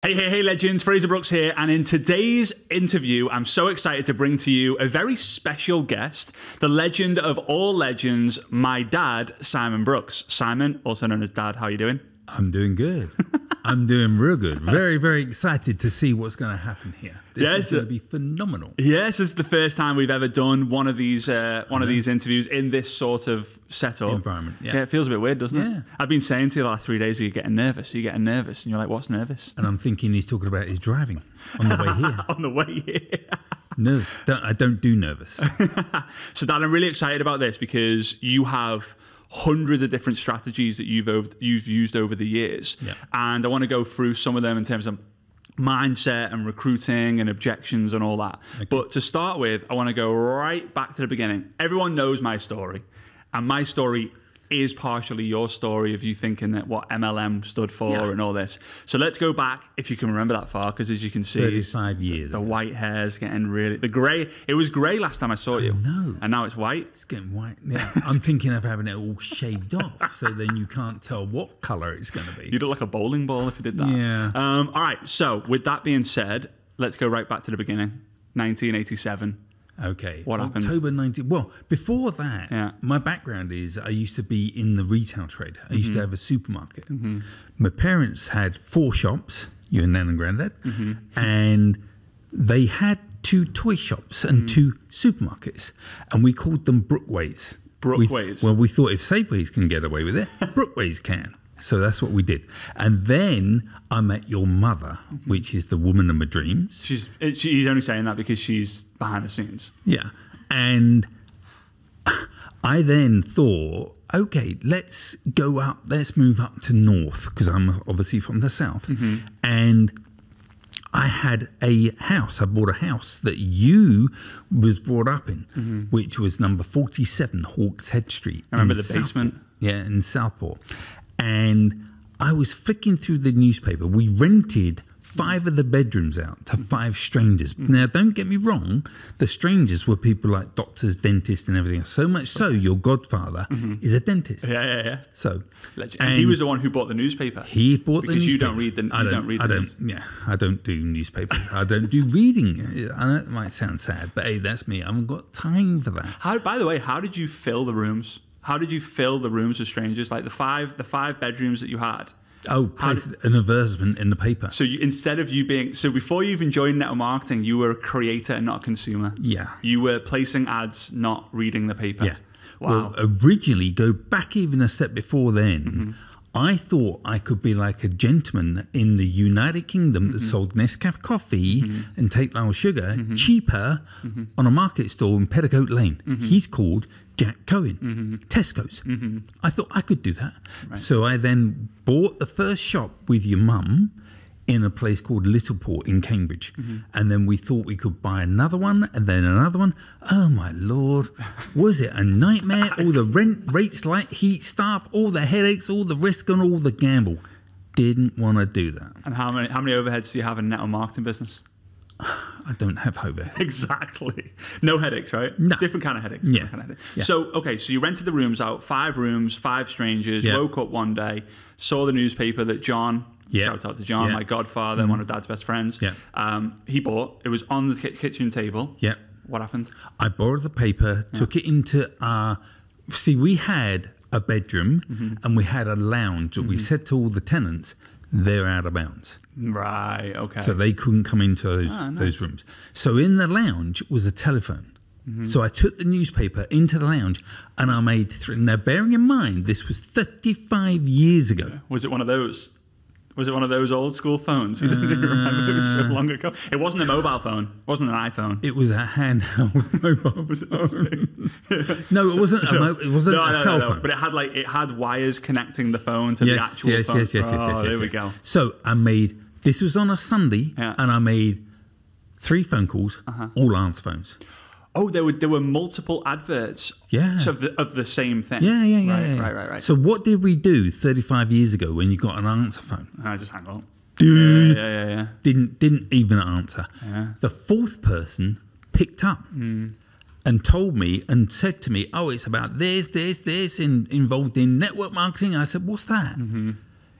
Hey, hey, hey, legends. Frazer Brookes here. And in today's interview, I'm so excited to bring to you a very special guest, the legend of all legends, my dad, Simon Brookes. Simon, also known as Dad, how are you doing? I'm doing good. I'm doing real good. Very, very excited to see what's going to happen here. This Yes, is going to be phenomenal. Yes, it's the first time we've ever done one of these uh, one of these interviews in this sort of setup Environment, yeah. it feels a bit weird, doesn't it? Yeah. I've been saying to you the last three days, you're getting nervous. You're getting nervous, and you're like, "What's nervous?" And I'm thinking he's talking about his driving on the way here. On the way here. Nervous. Don't, I don't do nervous. So, Dan, I'm really excited about this because you have hundreds of different strategies that you've ov- you've used over the years, Yeah. and I want to go through some of them in terms of mindset and recruiting and objections and all that. But to start with, I want to go right back to the beginning. Everyone knows my story, and my story is partially your story of you thinking that what MLM stood for Yeah. and all this. So let's go back if you can remember that far, because as you can see, 35 years. the white hair's getting really the grey. It was grey last time I saw you. No, and now it's white. It's getting white. Yeah. I'm thinking of having it all shaved off so then you can't tell what color it's going to be. You'd look like a bowling ball if you did that. Yeah. Um, all right. So with that being said, let's go right back to the beginning. 1987. Okay. What happened? October 19. Well, before that, Yeah. my background is I used to be in the retail trade. I Mm-hmm. used to have a supermarket. My parents had four shops, your nan and granddad, Mm-hmm. and they had two toy shops and Mm. two supermarkets, and we called them Brookways. We Brookways. well, we thought if Safeways can get away with it, Brookways can. So that's what we did. And then I met your mother, Mm-hmm. which is the woman of my dreams. She's she's only saying that because she's behind the scenes. Yeah. And I then thought, okay, let's go up, let's move up to north, because I'm obviously from the south. And I had a house, I bought a house that you was brought up in, which was number 47 Hawkshead Street. I remember the Southport. basement. Yeah, in Southport. And I was flicking through the newspaper. We rented five of the bedrooms out to five strangers. Mm-hmm. Now, don't get me wrong, the strangers were people like doctors, dentists, and everything. else. So much so, your godfather is a dentist. Mm-hmm. Yeah, yeah, yeah. So, Legend. And he was the one who bought the newspaper. he bought because the you don't read the I don't, read I don't. Yeah, I don't do newspapers. I don't do reading. I know it might sound sad, but hey, that's me. I haven't got time for that. How by the way, how did you fill the rooms? How did you fill the rooms with strangers? Like the five the five bedrooms that you had. Oh, place an advertisement in the paper. So you, instead of you being so before you even joined network marketing, you were a creator and not a consumer. Yeah. You were placing ads, not reading the paper. Yeah. Wow. Well, originally, go back even a step before then. Mm-hmm. I thought I could be like a gentleman in the United Kingdom Mm-hmm. that sold Nescafe coffee and Tate Lyle sugar Mm-hmm. cheaper on a market stall in Petticoat Lane. Mm-hmm. He's called Jack Cohen, Tesco's. Mm-hmm. I thought I could do that. So I then bought the first shop with your mum in a place called Littleport in Cambridge. Mm-hmm. And then we thought we could buy another one and then another one. Oh my lord, was it a nightmare? all the rent, rates, light, heat, staff, all the headaches, all the risk and all the gamble. Didn't want to do that. and how many how many overheads do you have in network marketing business? I don't have overhead. Exactly. No headaches, right? No. Different kind of headaches. Yeah. kind of. Yeah. So, okay, so you rented the rooms out, five rooms, five strangers, Yeah. woke up one day, saw the newspaper that John, Yeah. shout out to John, Yeah. Mm-hmm. my godfather, one of dad's best friends, Yeah. um, he bought. It was on the ki- kitchen table. Yeah. What happened? I borrowed the paper, took it into our. See, we had a bedroom Mm-hmm. and we had a lounge that we said to all the tenants, they're out of bounds. Right, okay. So they couldn't come into those, Ah, those rooms. So in the lounge was a telephone. Mm-hmm. So I took the newspaper into the lounge and I made three. Now, bearing in mind, this was 35 years ago. was it one of those? Was it one of those old school phones? You didn't remember it was so long ago. It wasn't a mobile phone. It wasn't an iPhone. It was a handheld mobile Was it? No, it wasn't. A, mo- it wasn't no, a no, cell no, phone. But it had like it had wires connecting the phone to the actual yes, phone. yes, yes, yes, oh, yes, yes. There yes. we go. So I made. This was on a Sunday, Yeah. and I made three phone calls, Uh-huh. all answer phones. Oh, there were there were multiple adverts. Yeah. Of the, of the same thing. Yeah, yeah, yeah, Right, yeah, yeah. right, right, right. So what did we do 35 years ago when you got an answer phone? I just hang up. Dude, Yeah, yeah, yeah. didn't didn't even answer. Yeah. The fourth person picked up hmm. and told me and said to me, "Oh, it's about this, this, this, in, involved in network marketing." I said, "What's that?" Mm-hmm.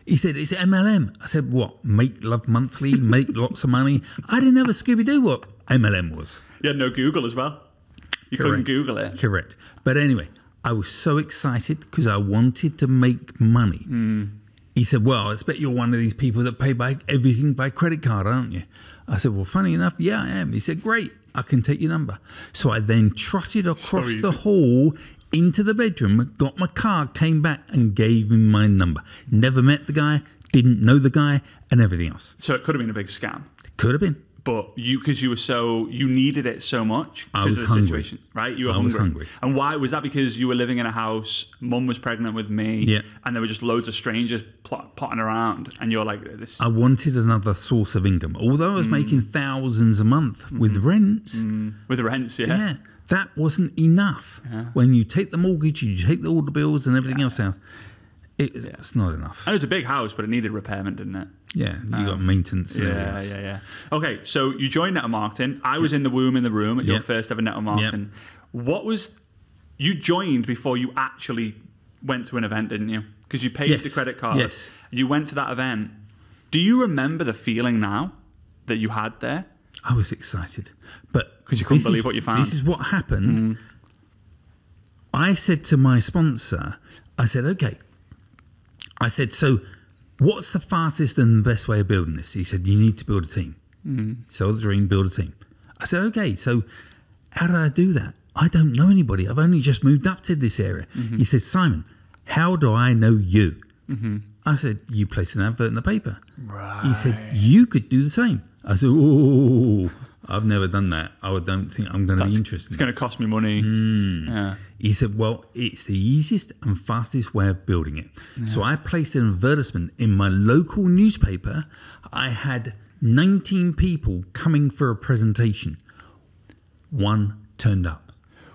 He said, It's MLM. I said, What? Make love monthly, make lots of money. I didn't ever Scooby Doo what MLM was. You had no Google as well. You couldn't Correct. Google it. Correct. But anyway, I was so excited because I wanted to make money. Hmm. He said, Well, I expect you're one of these people that pay by everything by credit card, aren't you? I said, Well, funny enough, yeah, I am. He said, Great, I can take your number. So I then trotted across the hall into the bedroom, got my card, came back, and gave him my number. Never met the guy, didn't know the guy, and everything else. So it could have been a big scam. Could have been. But you, because you were so, you needed it so much because of the hungry. situation, right? You were I was hungry. hungry. And why was that? Because you were living in a house. Mum was pregnant with me, Yeah. and there were just loads of strangers plot, potting around, and you're like, "This." I wanted another source of income. Although I was mm. making thousands a month with mm. rents, mm. with rents, yeah. yeah, that wasn't enough. When you take the mortgage, you take all the bills and everything else out, it, it's not enough. And it was a big house, but it needed repairment, didn't it? Yeah, you got um, maintenance Yeah, yeah, yeah. Okay, so you joined Network Marketing. I was in the womb in the room at your first ever Network Marketing. What was you joined before you actually went to an event, didn't you? Because you paid Yes, the credit card. yes. You went to that event. Do you remember the feeling now that you had there? I was excited, but because you couldn't believe is- what you found. This is what happened. Mm. I said to my sponsor, I said, "Okay." I said, "So, what's the fastest and the best way of building this?" He said, "You need to build a team. Mm. Sell the dream, build a team." I said, "Okay." So, how did I do that? I don't know anybody. I've only just moved up to this area. Mm-hmm. He said, "Simon, how do I know you?" Mm-hmm. I said, "You placed an advert in the paper." He said, "You could do the same." I said, "Oh, I've never done that. I don't think I'm going to be interested." It's going to cost me money. Hmm. Yeah. He said, Well, it's the easiest and fastest way of building it. So I placed an advertisement in my local newspaper. I had 19 people coming for a presentation. One turned up.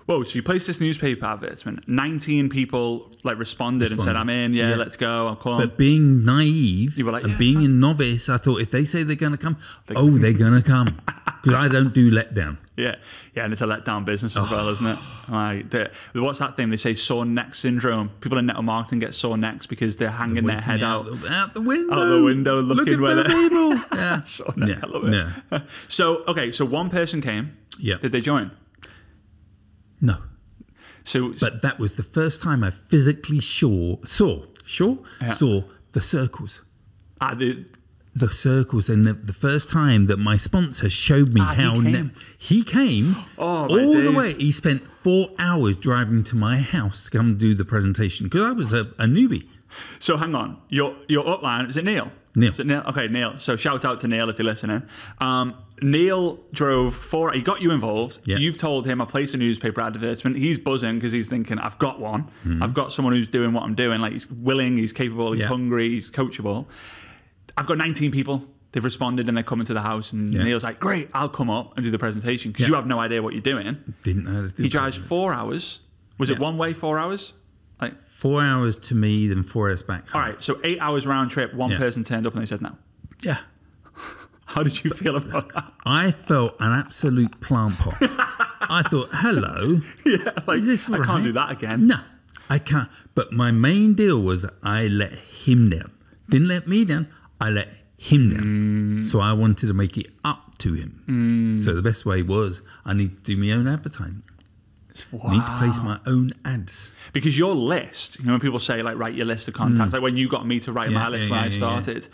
Whoa, so you placed this newspaper advertisement. 19 people like responded, and said, I'm in, yeah, Yeah. let's go, I'll come. But being naive You were like, and "Yeah, being fine." a novice, I thought if they say they're going to come, oh, they're going to come. Because I don't do letdown. Yeah, yeah, and it's a letdown business as well, isn't it? Like, the- what's that thing? They say sore neck syndrome. People in network marketing get sore necks because they're hanging their head out. the, out the window. Out the window, looking for where the they- people. Yeah. Sore neck, Yeah, I love it. yeah. So, okay, so one person came. Yeah. Did they join? No. So, But that was the first time I physically saw, saw, sure Yeah. saw the circles. ah, the, The circles, and the, the first time that my sponsor showed me Ah, he how came. ne- he came Oh, all the way. He spent four hours driving to my house to come do the presentation because I was a, a newbie. so hang on. Your your upline is it Neil? Neil. Is it Neil? Okay, Neil. So shout out to Neil if you're listening. Um, Neil drove four. He got you involved. Yeah. You've told him I placed a newspaper advertisement. He's buzzing because he's thinking I've got one. Mm-hmm. I've got someone who's doing what I'm doing. Like he's willing, he's capable, he's Yeah. hungry, he's coachable. I've got 19 people. They've responded and they're coming to the house. And Yeah. Neil's like, "Great, I'll come up and do the presentation because you have no idea what you're doing." Didn't know He drives four hours. Was it one way, four hours? Like, four hours to me, then four hours back. all home. right, so eight hours round trip. One person turned up and they said no. Yeah. How did you feel about that? I felt an absolute plant pot. I thought, hello. yeah, like Is this I can't do that again. No, I can't. But my main deal was I let him down. Didn't let me down. I let him down. Mm. So I wanted to make it up to him. So the best way was I need to do my own advertising. I need to place my own ads. Because your list, you know, when people say like write your list of contacts, like when you got me to write Mm. Yeah, my list yeah, when yeah, I started,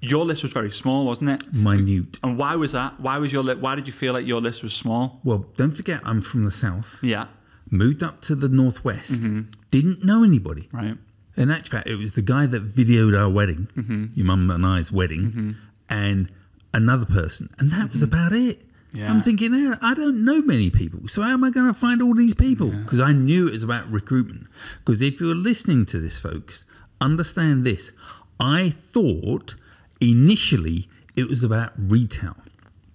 your list was very small, wasn't it? Minute. And why was that? Why was your li- Why did you feel like your list was small? Well, don't forget I'm from the south. Yeah, Moved up to the northwest. Mm-hmm. Didn't know anybody. right. In actual fact, it was the guy that videoed our wedding, Mm-hmm. your mum and I's wedding, and another person, and that was about it. Mm-hmm. Yeah. I'm thinking, eh, I don't know many people, so how am I going to find all these people? Because I knew it was about recruitment. Because if you're listening to this, folks, understand this. I thought initially it was about retail.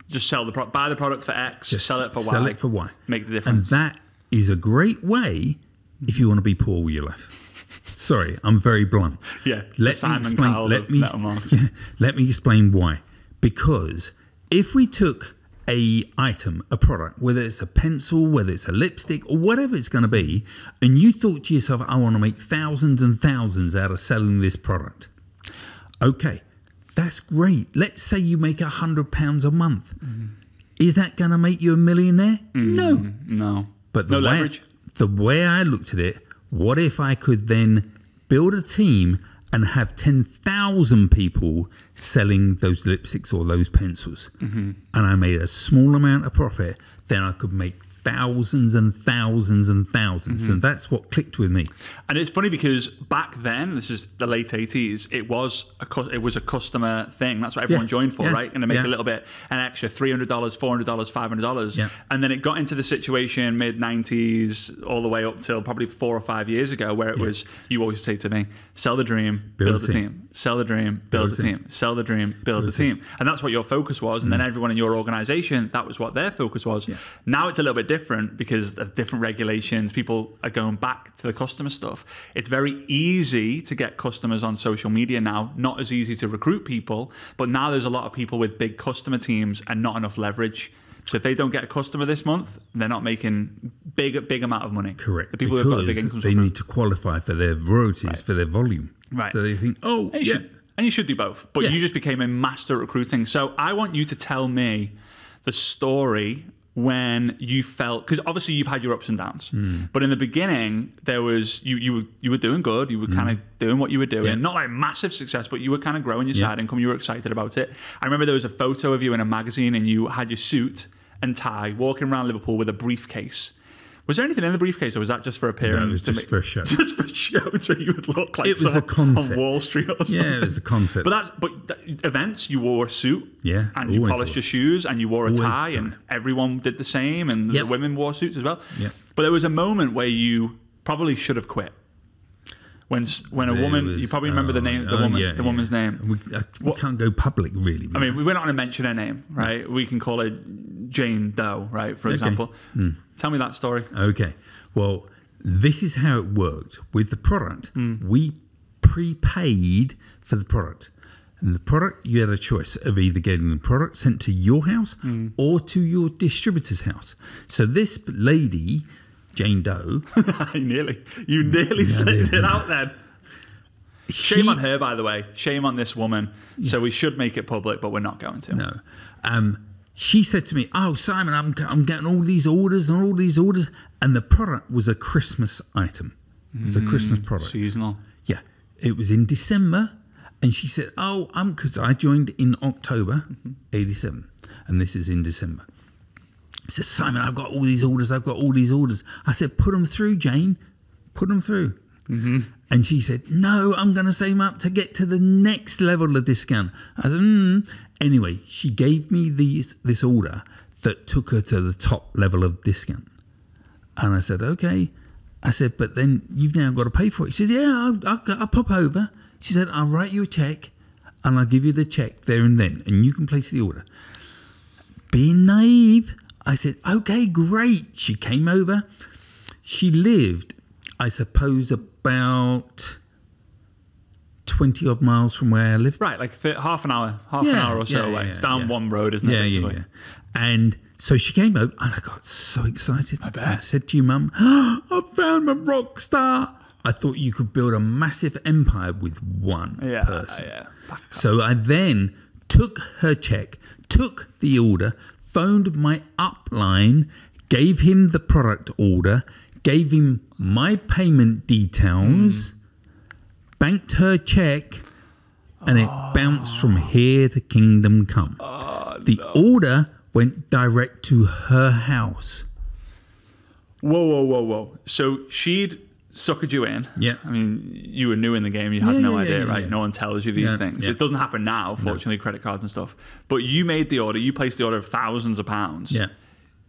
Just sell the product, buy the product for X, Just sell it for Y. Sell it for Y. Make the difference. And that is a great way if you want to be poor with your life. Sorry, I'm very blunt. Yeah, let me explain. Let me yeah, let me explain why. Because if we took a item, a product, whether it's a pencil, whether it's a lipstick, or whatever it's going to be, and you thought to yourself, "I want to make thousands and thousands out of selling this product," Okay, that's great. Let's say you make a hundred pounds a month. Is that going to make you a millionaire? No. No. But the no way, leverage. the way I looked at it, what if I could then build a team and have 10,000 people selling those lipsticks or those pencils? Mm-hmm. And I made a small amount of profit, then I could make thousands and thousands and 1000s Mm-hmm. And that's what clicked with me. And it's funny because back then, this is the late eighties. It was a cu- it was a customer thing. That's what everyone Yeah, joined for, yeah, right? And to make yeah. a little bit an extra three hundred dollars, four hundred dollars, five hundred dollars. Yeah. And then it got into the situation mid nineties, all the way up till probably four or five years ago, where it was you always say to me, "Sell the dream, build, the team. Sell the dream, build, the team. Sell the dream, build, the team." And that's what your focus was. And then Mm. everyone in your organization, that was what their focus was. Now it's a little bit different because of different regulations. People are going back to the customer stuff. It's very easy to get customers on social media now, not as easy to recruit people, but now there's a lot of people with big customer teams and not enough leverage. So if they don't get a customer this month, they're not making big big amount of money. Correct. The people who've got the big incomes they need to qualify for their royalties, for their volume. Right. So they think, oh, And you, yeah. should, and you should do both. But Yeah. you just became a master at recruiting. So I want you to tell me the story when you felt because obviously you've had your ups and downs. Hmm. But in the beginning, there was you you were you were doing good. You were kind of doing what you were doing. Yeah. Not like massive success, but you were kind of growing your Yeah. side income. You were excited about it. I remember there was a photo of you in a magazine, and you had your suit and tie walking around Liverpool with a briefcase. Was there anything in the briefcase, or was that just for appearance? No, it was just for show. Just for show, so you would look like It was a concept. on Wall Street or something. Yeah, it was a concept. But that's but that, events. You wore a suit, Yeah, and you polished wore. your shoes, and you wore a Always tie, and everyone did the same, and Yep. the women wore suits as well. Yep. But there was a moment where you probably should have quit. When when a There woman, was- you probably remember the oh, name, the oh, woman, yeah, the yeah. woman's name. We, uh, we What- can't go public, really. I mean, we're not going to mention her name, right? We can call her Jane Doe, right? For example. Hmm. Tell me that story. Okay. Well, this is how it worked with the product. Mm. We prepaid for the product. And the product, you had a choice of either getting the product sent to your house Mm. or to your distributor's house. So this lady, Jane Doe, I nearly, you mm, nearly slipped it out then. Shame on her, by the way. Shame on this woman. So we should make it public, but we're not going to. No. Um, she said to me, "Oh, Simon, I'm I'm getting all these orders and all these orders, and the product was a Christmas item. It's a mm, Christmas product. Seasonal. Yeah, it was in December, and she said, "Oh, I'm because I joined in October mm-hmm. '87, and this is in December." She said, "Simon, I've got all these orders. I've got all these orders." I said, "Put them through, Jane. Put them through." And she said, "No, I'm going to save them up to get to the next level of discount." I said, mm. "Anyway, she gave me these this order that took her to the top level of discount." And I said, okay. I said, but then you've now got to pay for it. She said, yeah, I'll, I'll, I'll pop over. She said, I'll write you a check and I'll give you the check there and then, and you can place the order. Being naive, I said, okay, great. She came over. She lived, I suppose, about 20 odd miles from where I lived. Right, like th- half an hour, half an Yeah, hour or so yeah, away. yeah, it's down yeah. one road, isn't it? Yeah, yeah, basically? yeah. And so she came over, and I got so excited. I bet. said to you, Mum, I found my rock star. I thought you could build a massive empire with one Yeah, person. yeah. So I then took her check, took the order, phoned my upline, gave him the product order, gave him my payment details, banked her check, and it bounced from here to kingdom come. the order went direct to her house. Whoa, whoa, whoa, whoa. So she'd suckered you in. Yeah. I mean, you were new in the game. You had Yeah, no yeah, idea, yeah, right? No one tells you these things. It doesn't happen now, fortunately, credit cards and stuff. But you made the order. You placed the order of thousands of pounds. Yeah.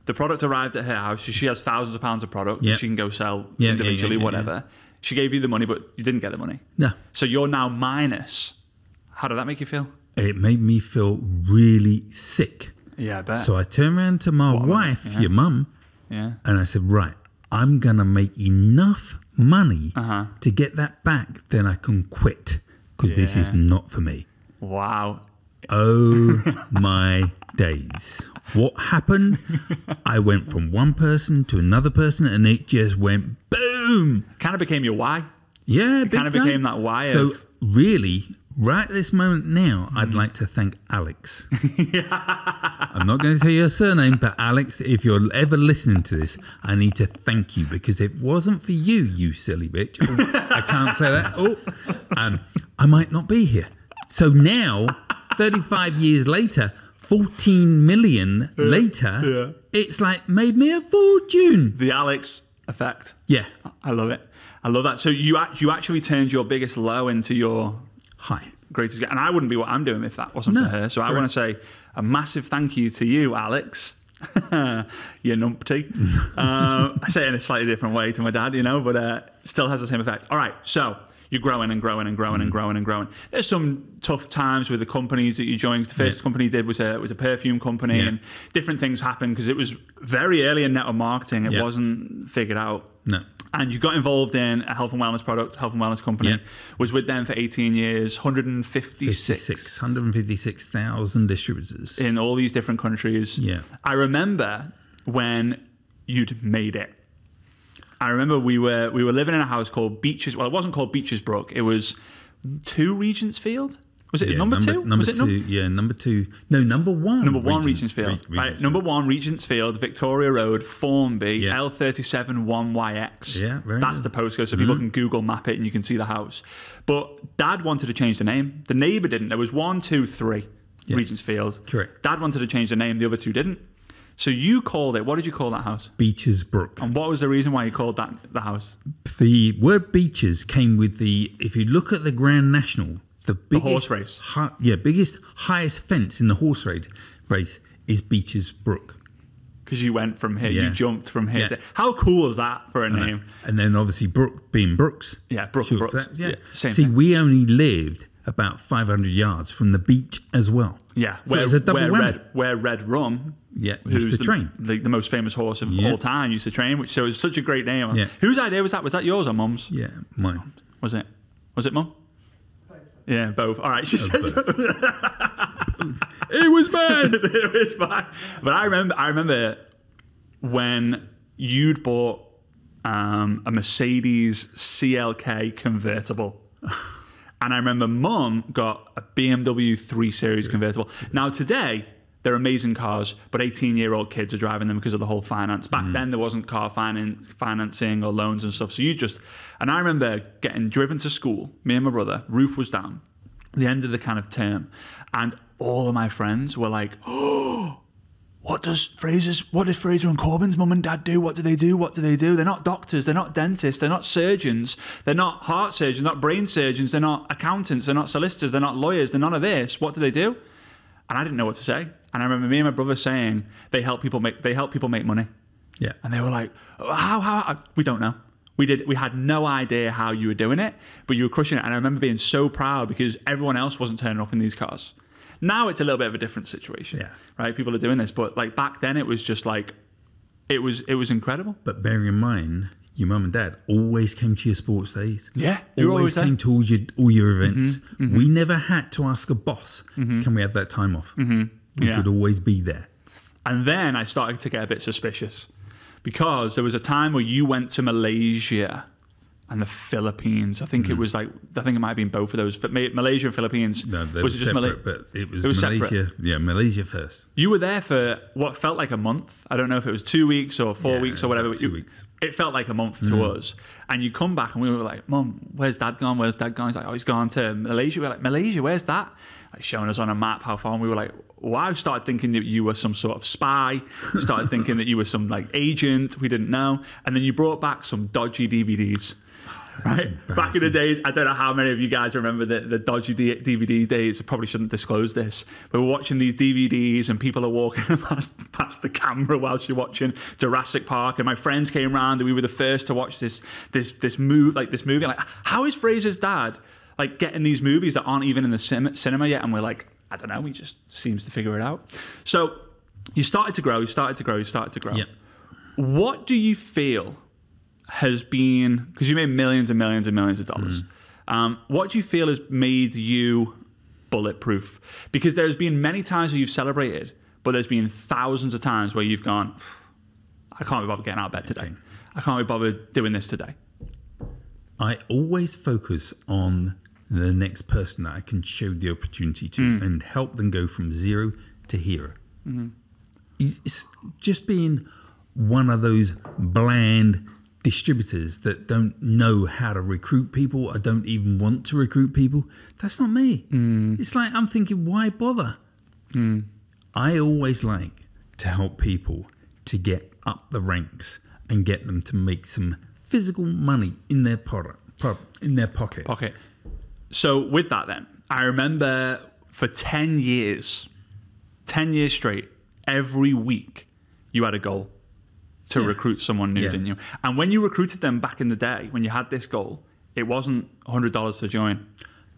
The product arrived at her house. So she has thousands of pounds of product Yeah. that she can go sell individually, whatever. She gave you the money, but you didn't get the money. No. So you're now minus. How did that make you feel? It made me feel really sick. Yeah, I bet. So I turned around to my wife, yeah. your mum, yeah. and I said, Right, I'm going to make enough money Uh-huh. to get that back, then I can quit because this is not for me. Wow. Oh my days. What happened? I went from one person to another person and it just went boom. Kind of became your why. Yeah, big kinda time. became that why So of- really, right this moment now, I'd like to thank Alex. I'm not going to tell you her surname, but Alex, if you're ever listening to this, I need to thank you because if it wasn't for you, you silly bitch, oh, I can't say that. Oh, um, I might not be here. So now, 35 years later, 14 million later, yeah. it's like made me a fortune. The Alex effect. Yeah. I love it. I love that. So you you actually turned your biggest low into your Hi. greatest, and I wouldn't be what I'm doing if that wasn't No, for her. So I want to say a massive thank you to you, Alex. you numpty. uh, I say it in a slightly different way to my dad, you know, but uh, still has the same effect. All right, so you're growing and growing and growing and growing and growing. There's some tough times with the companies that you joined. The first Yeah. company did was a was a perfume company, Yeah. and different things happened because it was very early in network marketing. It Yeah. wasn't figured out No. And you got involved in a health and wellness product, health and wellness company. Was with them for 18 years, 156 156,000 distributors. in all these different countries. Yeah. I remember when you'd made it. I remember we were we were living in a house called Beaches. Well, it wasn't called Beaches Brook. It was two Regents Field. Was it Yeah, number, two? Number was it two. num- yeah, number two. No, number one. Number one, Regents- Field. Re- right, number one, Regents Field, Victoria Road, Formby, Yeah. L37 1YX. Yeah, very That's good. Mm-hmm. the postcode, so people can Google map it and you can see the house. But Dad wanted to change the name. The neighbour didn't. There was one, two, three, Yeah. Regents Field. Correct. Dad wanted to change the name. The other two didn't. So you called it. What did you call that house? Beaches Brook. And what was the reason why you called that the house? The word beaches came with the. If you look at the Grand National, the biggest horse race. hi- yeah, biggest highest fence in the horse race race is Beaches Brook. Because you went from here, you jumped from here Yeah. to. How cool is that for a name? And then obviously Brook being Brookes. Yeah, Brook, for Brookes. that, Yeah. Yeah, same See, thing. we only lived about 500 yards from the beach as well. Yeah, So where, it's a double where. Red, where Red Rum, Yeah, who's used to the, train. The, the most famous horse of Yeah. all time, used to train. Which so it's such a great name. Yeah. Whose idea was that? Was that yours or Mum's? Yeah, mine. Was it? Was it Mum? Yeah, both. All right, she said It was mine. it was fine. But I remember, I remember when you'd bought um, a Mercedes CLK convertible. And I remember mum got a BMW 3 Series convertible. Now, today, they're amazing cars, but 18 year old kids are driving them because of the whole finance. Back mm. then, there wasn't car finance, financing or loans and stuff. So you just, and I remember getting driven to school, me and my brother, roof was down, the end of the kind of term. And all of my friends were like, oh, what does Frazer's what does Frazer and Corbin's mum and dad do? What do they do? What do they do? They're not doctors, they're not dentists, they're not surgeons, they're not heart surgeons, they're not brain surgeons, they're not accountants, they're not solicitors, they're not lawyers, they're none of this. What do they do? And I didn't know what to say. And I remember me and my brother saying they help people make they help people make money. Yeah. And they were like, how, how? We don't know. We did. We had no idea how you were doing it, but you were crushing it. And I remember being so proud because everyone else wasn't turning up in these cars. Now it's a little bit of a different situation, Yeah. right? People are doing this, but like back then, it was just like, it was it was incredible. But bearing in mind, your mum and dad always came to your sports days. Yeah, always always there. came to all your all your events. Mm-hmm, mm-hmm. We never had to ask a boss, mm-hmm. "Can we have that time off?" We Yeah. could always be there. And then I started to get a bit suspicious because there was a time where you went to Malaysia and the Philippines. I think it was like I think it might have been both of those. Malaysia and Philippines. No, they was were it just separate, but it was, It was separate. Malaysia. Yeah, Malaysia first. You were there for what felt like a month. I don't know if it was two weeks or four Yeah, weeks or whatever. two you- weeks. Mm. It felt like a month to us. And you come back and we were like, "Mom, where's dad gone? Where's dad gone? He's like, Oh, he's gone to Malaysia. We are like, Malaysia, where's that? Like showing us on a map how far. And we were like, Well, I started thinking that you were some sort of spy. started thinking that you were some like agent. We didn't know. And then you brought back some dodgy DVDs. Right back in the days, I don't know how many of you guys remember the, the dodgy D- DVD days. I probably shouldn't disclose this. But We were watching these DVDs, and people are walking past, past the camera whilst you're watching Jurassic Park. And my friends came around, and we were the first to watch this this this move like this movie. Like, how is Frazer's dad like getting these movies that aren't even in the cinema yet? And we're like, I don't know. He just seems to figure it out. So you started to grow. You started to grow. You started to grow. Yeah. What do you feel has been because you made millions and millions and millions of dollars? Um, what do you feel has made you bulletproof? Because there's been many times where you've celebrated, but there's been thousands of times where you've gone, I can't be bothered getting out of bed today. I can't be bothered doing this today. I always focus on the next person that I can show the opportunity to mm. and help them go from zero to hero. Mm-hmm. It's just being one of those bland distributors that don't know how to recruit people or don't even want to recruit people. That's not me. Mm. It's like I'm thinking, why bother? Mm. I always like to help people to get up the ranks and get them to make some physical money in their product, in their pocket. Pocket. So with that, then I remember for ten years, ten years straight, every week you had a goal to Yeah. recruit someone new, Yeah. didn't you? And when you recruited them back in the day, when you had this goal, it wasn't hundred dollars to join.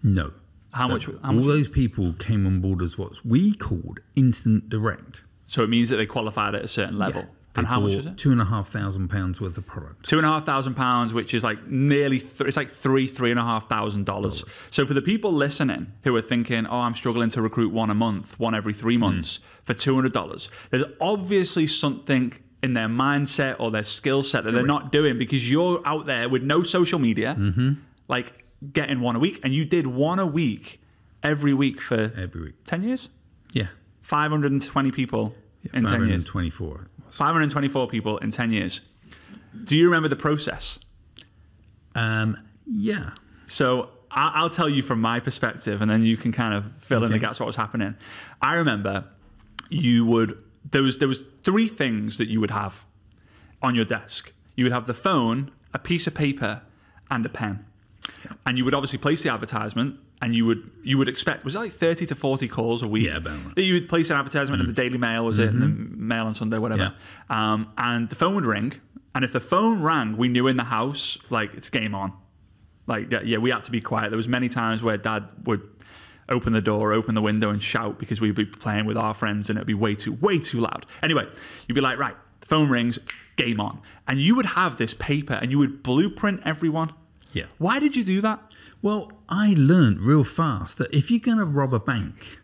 No. How much? How all those people came on board as what we called instant direct. So it means that they qualified at a certain level. They and how much was it? Two and a half thousand pounds worth of product. Two and a half thousand pounds, which is like nearly, th- it's like three, three and a half thousand dollars. So for the people listening who are thinking, oh, I'm struggling to recruit one a month, one every three hmm. months for two hundred dollars, there's obviously something in their mindset or their skill set that they're not doing because you're out there with no social media, mm-hmm. like getting one a week, and you did one a week every week for Every week. ten years, Yeah. five hundred and twenty people in ten years. 524. It was. 524 people in 10 years. Do you remember the process? Um, yeah. So I- I'll tell you from my perspective, and then you can kind of fill in the gaps what was happening. I remember you would there was there was three things that you would have on your desk. You would have the phone, a piece of paper, and a pen, and you would obviously place the advertisement. And you would you would expect was it like thirty to forty calls a week? Yeah, about that. That you would place an advertisement in the Daily Mail, was it, in the Mail on Sunday, whatever. Um, and the phone would ring, and if the phone rang, we knew in the house like it's game on. Like yeah, yeah, we had to be quiet. There was many times where Dad would open the door, open the window, and shout because we'd be playing with our friends, and it'd be way too, way too loud. Anyway, you'd be like, right, the phone rings, game on, and you would have this paper, and you would blueprint everyone. Yeah. Why did you do that? Well, I learned real fast that if you're going to rob a bank,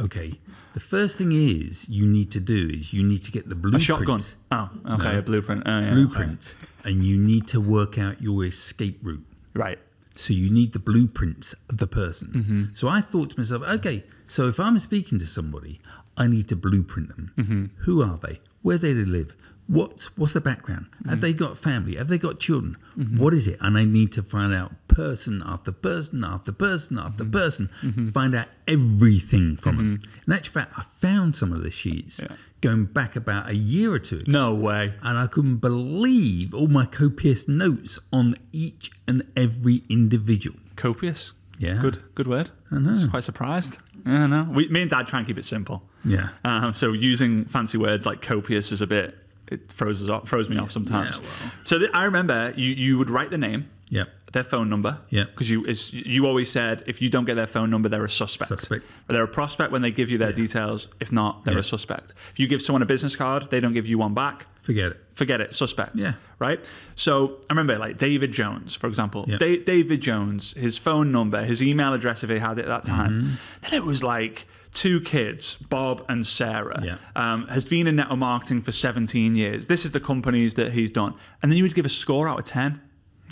okay, the first thing is you need to do is you need to get the blueprint. A shotgun. Oh, okay, No. a blueprint. Oh, yeah, Blueprint, and you need to work out your escape route. Right. So you need the blueprints of the person. Mm-hmm. So I thought to myself, okay, so if I'm speaking to somebody, I need to blueprint them. Mm-hmm. Who are they? Where do they live? What what's the background? Mm-hmm. Have they got family? Have they got children? What is it? And I need to find out person after person after person after Mm-hmm. person, find out everything from them. In actual fact, I found some of the sheets Yeah. going back about a year or two ago No way. and I couldn't believe all my copious notes on each and every individual. Copious. Yeah. Good. Good word. I know. I was quite surprised. Yeah, I know. We, me and Dad try and keep it simple. Yeah. Um, so using fancy words like copious is a bit it off, throws me off sometimes. Yeah, well. So th- I remember you you would write the name, Yep. their phone number, Yeah. because you it's, you always said if you don't get their phone number, they're a suspect. Suspect. But they're a prospect when they give you their details. If not, they're Yeah. a suspect. If you give someone a business card, they don't give you one back. Forget it. Forget it, suspect. Yeah. Right. So I remember like David Jones, for example. Yeah. Da- David Jones, his phone number, his email address, if he had it at that time. Mm-hmm. Then it was like two kids, Bob and Sarah. Yeah. Um, has been in network marketing for 17 years. This is the companies that he's done, and then you would give a score out of 10.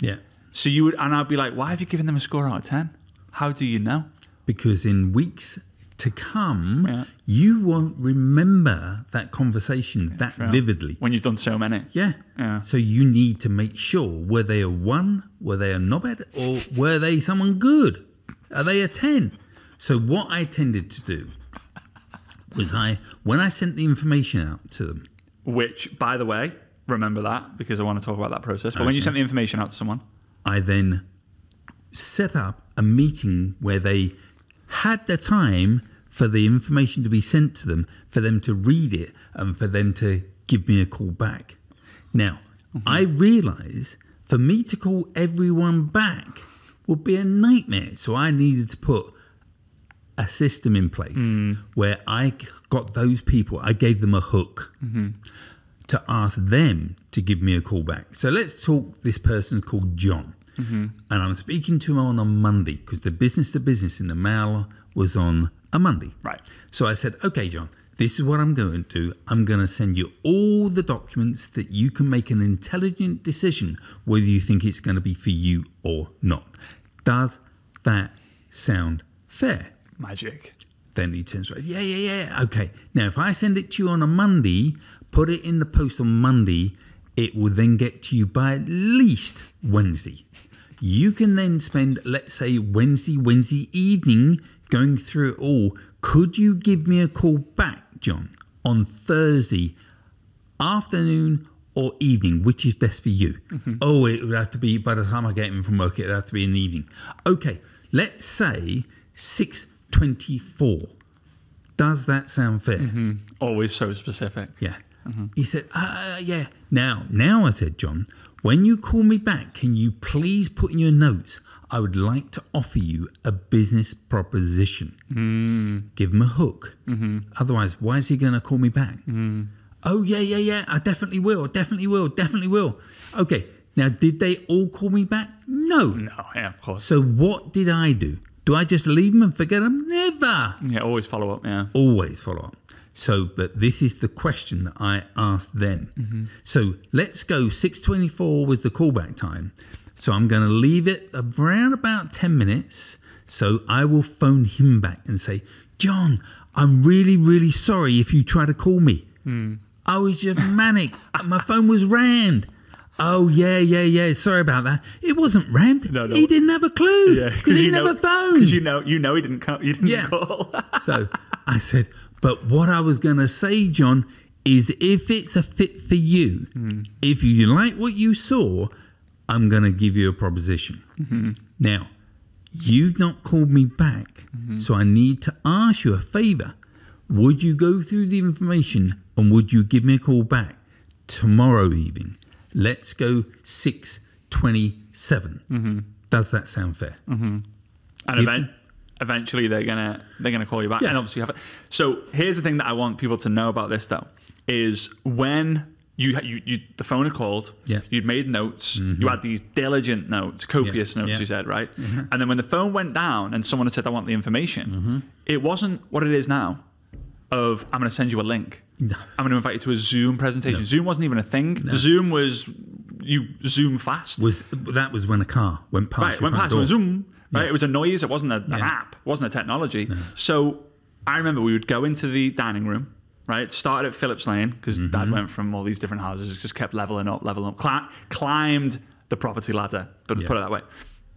Yeah. So you would, and I'd be like, why have you given them a score out of 10? How do you know? Because in weeks to come, Yeah. you won't remember that conversation that True. vividly. When you've done so many. Yeah. Yeah. So you need to make sure were they a one, were they a knobhead, or were they someone good? Are they a 10? So what I tended to do was I, when I sent the information out to them, Which, by the way, remember that because I want to talk about that process. But when you sent the information out to someone, I then set up a meeting where they had the time for the information to be sent to them, for them to read it, and for them to give me a call back. Now, mm-hmm. I realize for me to call everyone back would be a nightmare. So I needed to put a system in place mm. where I got those people, I gave them a hook mm-hmm. to ask them to give me a call back. So let's talk. This person's called John, mm-hmm. and I'm speaking to him on a Monday because the business to business in the mail was on a Monday. Right. So I said, okay, John, this is what I'm going to do. I'm going to send you all the documents that you can make an intelligent decision whether you think it's going to be for you or not. Does that sound fair? Magic. Then he turns around. Yeah, yeah, yeah. Okay. Now, if I send it to you on a Monday, put it in the post on Monday, it will then get to you by at least Wednesday. You can then spend, let's say, Wednesday, Wednesday evening going through it all. Could you give me a call back, John, on Thursday afternoon or evening? Which is best for you? Mm-hmm. Oh, it would have to be by the time I get in from work, it would have to be in the evening. Okay, let's say 624. Does that sound fair? Mm-hmm. Always so specific. Yeah. Mm-hmm. He said, uh, yeah. Now, now I said, John, when you call me back, can you please put in your notes, I would like to offer you a business proposition. Mm. Give him a hook. Mm-hmm. Otherwise, why is he going to call me back? Mm. Oh, yeah, yeah, yeah. I definitely will. Definitely will. Definitely will. Okay. Now, did they all call me back? No. No, yeah, of course. So, what did I do? Do I just leave them and forget them? Never Yeah, always follow up. Yeah. always follow up. So, but this is the question that I asked them. Mm-hmm. So let's go. Six twenty-four was the callback time. So I'm going to leave it around about ten minutes. So I will phone him back and say, John, I'm really, really sorry if you try to call me. Hmm. I was just manic. My phone was rammed. Oh yeah, yeah, yeah. Sorry about that. It wasn't rammed. No, no. He didn't have a clue Yeah, because he you never know, phoned. Because you know, you know, he didn't. Call, you didn't Yeah. call. So I said, but what I was going to say, John, is if it's a fit for you, hmm. if you like what you saw, I'm going to give you a proposition. Mm-hmm. Now, you've not called me back, mm-hmm. so I need to ask you a favor. Would you go through the information and would you give me a call back tomorrow evening? Let's go 627. Does that sound fair? and Give- event, eventually they're gonna they're gonna call you back Yeah. and obviously you have it. So here's the thing that I want people to know about this though is when you you, you the phone had called, Yeah. Mm-hmm. you'd made notes, you had these diligent notes, copious Yeah. notes, Yeah. Mm-hmm. you said right, and then when the phone went down and someone had said I want the information, it wasn't what it is now. Of I'm going to send you a link. No. I'm going to invite you to a Zoom presentation. Zoom wasn't even a thing. Zoom was you Zoom fast. Was that was when a car went past? Right, went past, went zoom. Right, it was a noise. It wasn't a, an Yeah. app. It wasn't a technology. So I remember we would go into the dining room. Right, started at Phillips Lane because Mm-hmm. Dad went from all these different houses, just kept leveling up, leveling up, Cli- climbed the property ladder. But Yeah. put it that way,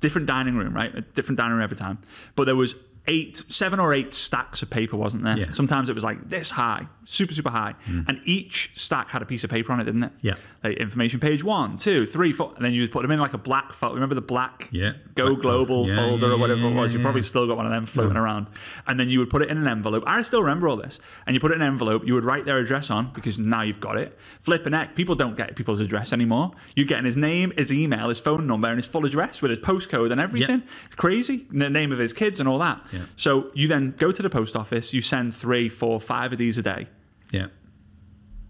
different dining room, right? A different dining room every time. But there was eight, seven or eight stacks of paper, wasn't there? Yeah. Mm. Sometimes it was like this high, super, super high, and each stack had a piece of paper on it, didn't it? Yeah. Like information page one, two, three, four, and then you would put them in like a black folder. Remember the black Yeah, Go black Global folder. Yeah, folder yeah, or whatever it was. You probably still got one of them floating around. And then you would put it in an envelope. I still remember all this. And you put it in an envelope, you would write their address on because now you've got it. Flip and heck, people don't get people's address anymore. You're getting his name, his email, his phone number, and his full address with his postcode and everything. It's crazy. The name of his kids and all that. Yeah. So you then go to the post office, you send three, four, five of these a day. Yeah.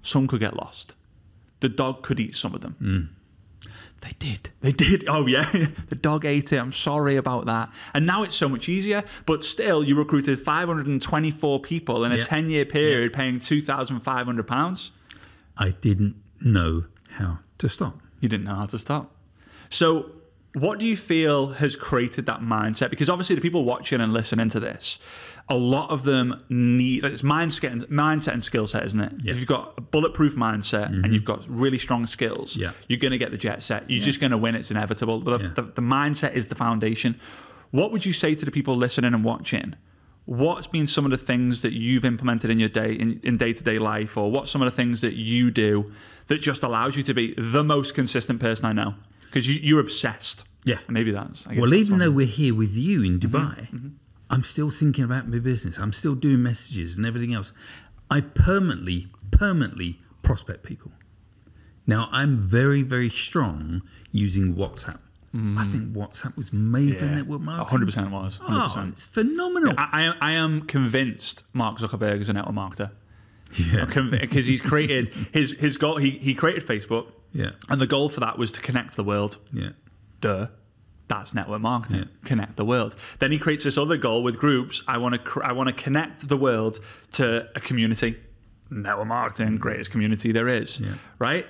Some could get lost. The dog could eat some of them. Mm. They did. They did. Oh yeah, the dog ate it. I'm sorry about that. And now it's so much easier. But still, you recruited 524 people in a Yeah. 10 year period, paying 2,500 pounds. I didn't know how to stop. You didn't know how to stop. So, what do you feel has created that mindset? Because obviously, the people watching and listening to this, a lot of them need it's mindset and, mindset and skill set, isn't it? Yeah. Mm-hmm. If you've got a bulletproof mindset and you've got really strong skills, Yeah. you're going to get the jet set. You're just going to win. It's inevitable. But the, Yeah. the, the mindset is the foundation. What would you say to the people listening and watching? What's been some of the things that you've implemented in your day in, in day-to-day life, or what's some of the things that you do that just allows you to be the most consistent person I know? Because you, you're obsessed. Yeah. And maybe that's. I guess Well, that's even though we're here with you in Dubai, Mm-hmm. I'm still thinking about my business. I'm still doing messages and everything else. I permanently, permanently prospect people. Now, I'm very, very strong using WhatsApp. I think WhatsApp was made for Mm. Yeah. network marketing. 100% was. 100%. Oh, it's phenomenal. I, I, am, I am convinced Mark Zuckerberg is a network marketer. yeah. because he's created his his goal. He he created Facebook, Yeah. and the goal for that was to connect the world. Yeah. Duh, that's network marketing. Yeah. Connect the world. Then he creates this other goal with groups. I want to cr- I want to connect the world to a community. Network marketing, greatest community there is. Yeah. Right?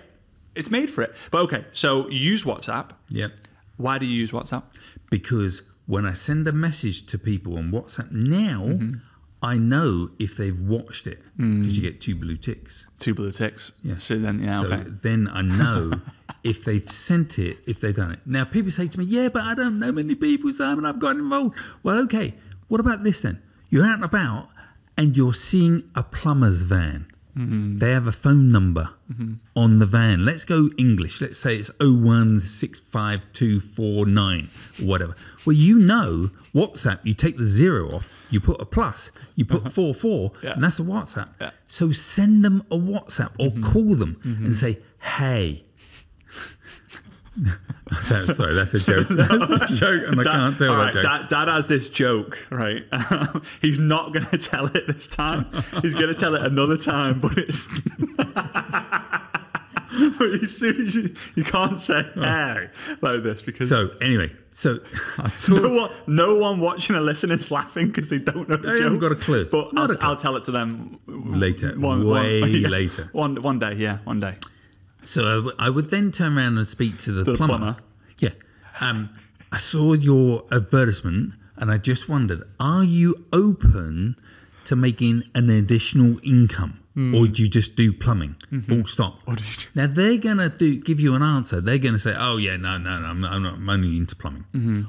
It's made for it. But okay, so use WhatsApp. Yeah. Why do you use WhatsApp? because when I send a message to people on WhatsApp now, Mm-hmm. I know if they've watched it Mm. because you get two blue ticks. Two blue ticks. Yeah. So then, yeah, so okay. then I know if they've sent it, if they've done it. Now, people say to me, yeah, but I don't know many people, Simon, I've got involved. Well, okay. What about this then? You're out and about and you're seeing a plumber's van. Mm-hmm. They have a phone number on the van. Let's go English. Let's say it's 0165249 or whatever. Well, you know, WhatsApp, you take the zero off, you put a plus, you put four four, Uh-huh. Yeah. and that's a WhatsApp. Yeah. So send them a WhatsApp or call them and say, hey. That's, sorry, that's a joke. That's a joke, and I can't tell all that joke. Dad, Dad has this joke, right? He's not going to tell it this time. He's going to tell it another time, but it's. but as soon as you, you can't say oh. hey like this because so anyway, so I saw. no one, no one watching or listening is laughing because they don't know the They joke. haven't got a clue. But I'll, a clue. I'll tell it to them Later, One, way one- yeah. later. One one day, yeah, one day. So I w- I would then turn around and speak to the, the plumber. plumber. Yeah. Um, I saw your advertisement and I just wondered are you open to making an additional income? Hmm. Or do you just do plumbing? Mm-hmm. Full stop. Do you do? Now they're gonna do give you an answer. They're gonna say, "Oh yeah, no, no, no, I'm not, I'm, not, I'm only into plumbing." Mm-hmm.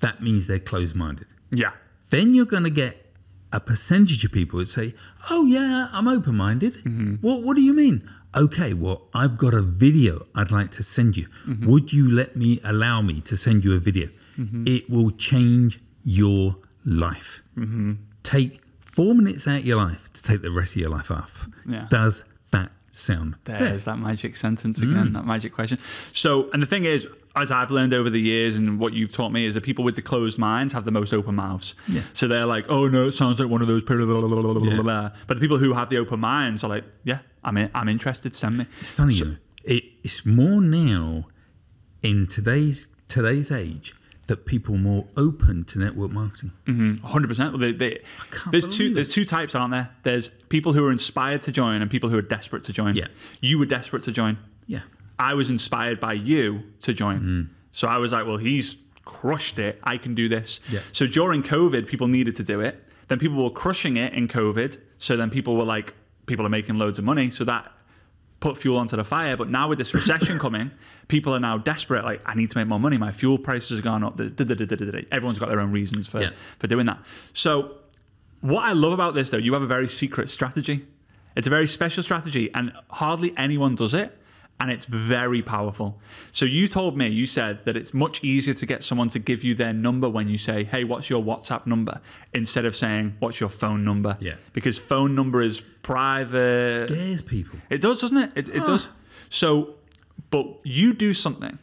That means they're closed-minded. Yeah, Then you're gonna get a percentage of people that say, "Oh yeah, I'm open-minded." Mm-hmm. What What do you mean? Okay, well, I've got a video I'd like to send you. Mm-hmm. Would you let me allow me to send you a video? Mm-hmm. It will change your life. Mm-hmm. Take four minutes out of your life to take the rest of your life off. Yeah. Does that sound fair? There's that magic sentence again, mm. that magic question. So, and the thing is, as I've learned over the years and what you've taught me is that people with the closed minds have the most open mouths. Yeah. So they're like, oh no, it sounds like one of those. Blah, blah, blah, Yeah. But the people who have the open minds are like, yeah, I'm in, I'm interested. Send me. It's funny, know, it, it's more now in today's today's age that people are more open to network marketing. Mm-hmm. Hundred percent. They, they, there's two. it. There's two types, aren't there? There's people who are inspired to join and people who are desperate to join. Yeah. You were desperate to join. Yeah. I was inspired by you to join. Mm. So I was like, well, he's crushed it. I can do this. Yeah. So during COVID, people needed to do it. Then people were crushing it in COVID. So then people were like, people are making loads of money. So that put fuel onto the fire. But now with this recession coming, people are now desperate. Like, I need to make more money. My fuel prices have gone up. Everyone's got their own reasons for, Yeah. for doing that. So what I love about this, though, you have a very secret strategy. It's a very special strategy, and hardly anyone does it. And it's very powerful. So you told me, you said that it's much easier to get someone to give you their number when you say, "Hey, what's your WhatsApp number?" instead of saying, "What's your phone number?" Yeah. Because phone number is private. Scares people. It does, doesn't it? It, it does. Ah. So, but you do something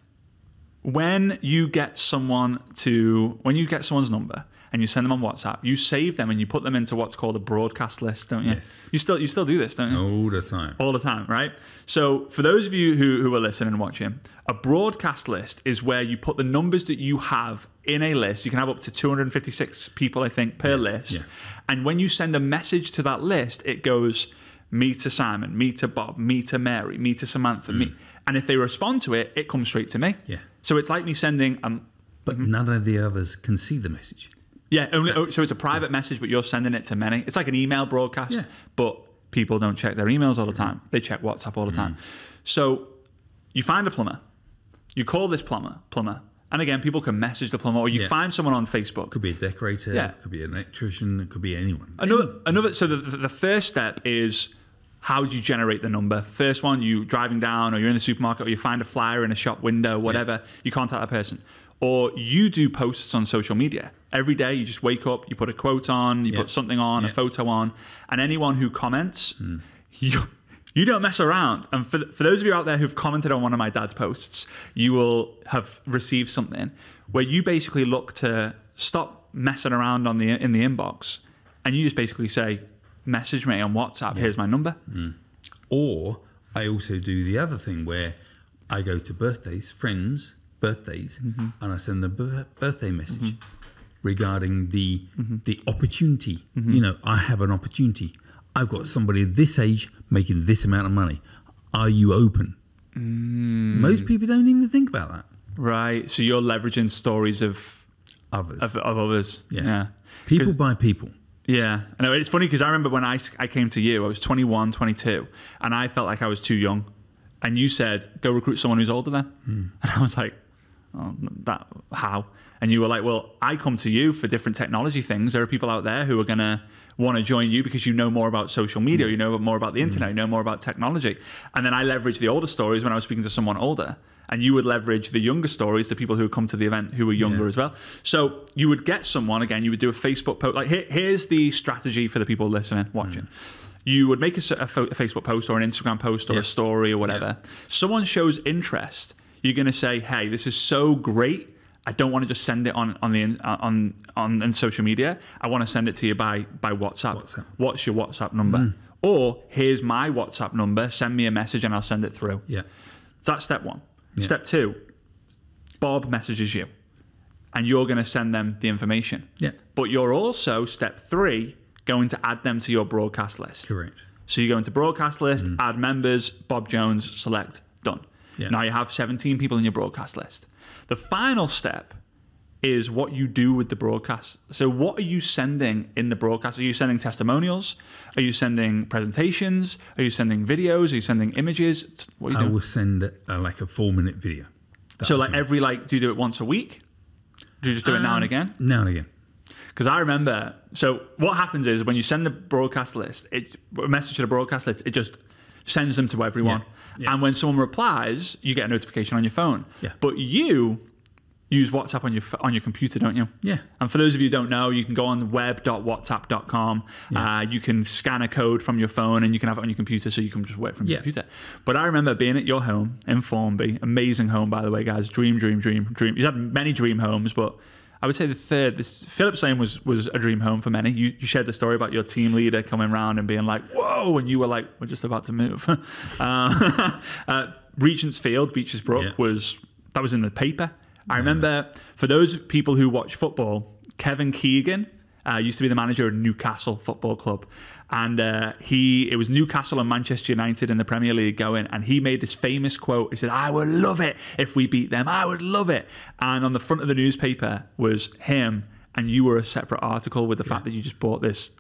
when you get someone to when you get someone's number and you send them on WhatsApp, you save them and you put them into what's called a broadcast list, don't you? Yes. You still you still do this, don't you? All the time. All the time, right? So, for those of you who, who are listening and watching, a broadcast list is where you put the numbers that you have in a list. You can have up to 256 people, I think, per list. yeah. And when you send a message to that list, it goes me to Simon, me to Bob, me to Mary, me to Samantha, me. And if they respond to it, it comes straight to me. Mm. Yeah. So it's like me sending um But none of the others can see the message. Yeah, only oh, so it's a private message, but you're sending it to many. It's like an email broadcast, Yeah. but people don't check their emails all the time. They check WhatsApp all the time. Mm. So you find a plumber, you call this plumber, plumber, and again, people can message the plumber, or you Yeah. find someone on Facebook. Could be a decorator, Yeah. could be an electrician, it could be anyone. Another, another. So the, the the first step is how do you generate the number? First one, you driving down, or you're in the supermarket, or you find a flyer in a shop window, whatever. You contact that person, or you do posts on social media every day. You just wake up, you put a quote on, you Yeah. put something on, a photo on, and anyone who comments, hmm. you. You don't mess around. And for, for those of you out there who've commented on one of my dad's posts, you will have received something where you basically look to stop messing around on the in the inbox and you just basically say, message me on WhatsApp, here's my number. Hmm. Or I also do the other thing where I go to birthdays, friends' birthdays, Mm-hmm. and I send a bir- birthday message regarding the Mm-hmm. the opportunity. You know, I have an opportunity. I've got somebody this age making this amount of money. Are you open? Mm. Most people don't even think about that. Right. So you're leveraging stories of others. of, of others. Yeah. yeah. people by people. Yeah, know. It's funny because I remember when I, I came to you, I was 21, 22, and I felt like I was too young. And you said, go recruit someone who's older then. And I was like, oh, that how? And you were like, well, I come to you for different technology things. There are people out there who are going to want to join you because you know more about social media, mm. you know more about the mm. internet, you know more about technology. And then I leveraged the older stories when I was speaking to someone older. And you would leverage the younger stories, the people who would come to the event who were younger Yeah. as well. So you would get someone again. You would do a Facebook post. Like here, here's the strategy for the people listening, watching. Mm. You would make a, a Facebook post or an Instagram post or Yeah. a story or whatever. Someone shows interest. You're going to say, "Hey, this is so great. I don't want to just send it on on the on on, on social media. I want to send it to you by by WhatsApp. WhatsApp. What's your WhatsApp number? Mm. Or here's my WhatsApp number. Send me a message and I'll send it through. Yeah. That's step one. Yeah. Step two, Bob messages you and you're going to send them the information. Yeah. But you're also, step three, going to add them to your broadcast list. Correct. So you go into broadcast list, mm. add members, Bob Jones, select. Yeah. Now you have 17 people in your broadcast list. The final step is what you do with the broadcast. So what are you sending in the broadcast? Are you sending testimonials? Are you sending presentations? Are you sending videos? Are you sending images? What are you I doing? will send a, like a four minute video. So like every like, do you do it once a week? Do you just do it now and um, again? Now and again. Because I remember, so what happens is when you send the broadcast list, it, a message to the broadcast list, it just sends them to everyone. Yeah, yeah. And when someone replies, you get a notification on your phone. Yeah. But you use WhatsApp on your on your computer, don't you? Yeah. And for those of you who don't know, you can go on web.whatsapp.com. Uh, you can scan a code from your phone and you can have it on your computer so you can just work from your Yeah. computer. But I remember being at your home in Formby, amazing home, by the way, guys. Dream, dream, dream, dream. You had many dream homes, but I would say the third, this Phillips Lane was was a dream home for many. You, you shared the story about your team leader coming around and being like, "Whoa!" and you were like, "We're just about to move." uh, uh, Regent's Field, Beaches Brook, Yeah. was that was in the paper. I remember for those people who watch football, Kevin Keegan uh, used to be the manager of Newcastle Football Club, and uh, he it was Newcastle and Manchester United in the Premier League going, and he made this famous quote. He said, "I would love it if we beat them. I would love it." And on the front of the newspaper was him, and you were a separate article with the fact that you just bought this